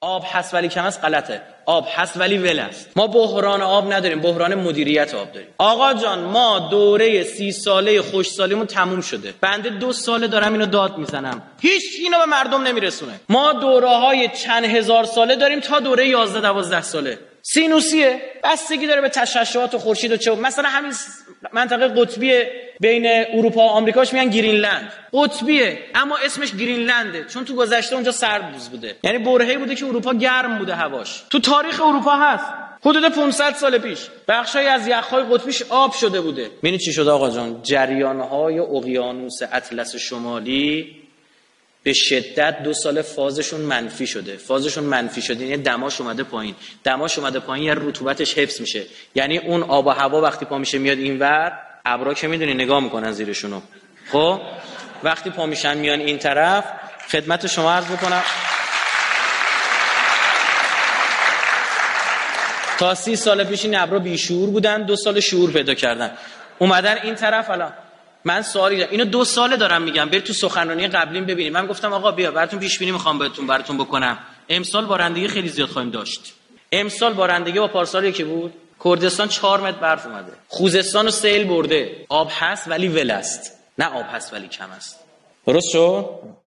آب هست ولی کم است؟ غلطه. آب هست ولی ول است. ما بحران آب نداریم بحران مدیریت آب داریم. آقا جان ما دوره سی ساله خوش سالیمون تموم شده. بنده دو ساله دارم اینو داد می‌زنم. هیچ اینو به مردم نمیرسونه. ما دوره های چند هزار ساله داریم تا دوره 11 12 ساله. سینوسیه. بستگی داره به تشعشعات خورشید و چه مثلا همین منطقه قطبی بین اروپا و آمریکاش میگن گرینلند. قطبیه اما اسمش گرینلنده. چون تو گذشته اونجا سرد بوده. یعنی برهه‌ای بوده که اروپا گرم بوده هواش. تو تاریخ اروپا هست. حدود 500 سال پیش بخشای از یخهای قطبیش آب شده بوده. ببینید چی شده آقا جان؟ جریانهای اقیانوس اطلس شمالی به شدت دو سال فازشون منفی شده. فازشون منفی شده. یعنی دماش اومده پایین. دماش اومده پایین یعنی رطوبتش حفظ میشه. یعنی اون آب و هوا وقتی پا میشه میاد اینور ابرا که می‌دونی نگاه می‌کنن زیرشونو. خب؟ وقتی پا میشن میان این طرف خدمت شما عرض بکنم تا سی سال پیش این ابرا بیشور بودن دو سال شعور پیدا کردن. اومدن این طرف الان من سوالی دارم. اینو دو ساله دارم میگم. برید تو سخنرانی قبلیم ببینید من گفتم آقا بیا براتون پیش بینی می‌خوام بهتون براتون بکنم. امسال بارندگی خیلی زیاد خواهیم داشت. امسال بارندگی با پارسال یکی بود؟ کردستان 4 متر برف اومده. خوزستان و سیل برده. آب هست ولی ول است. نه آب هست ولی کم است. درست شد؟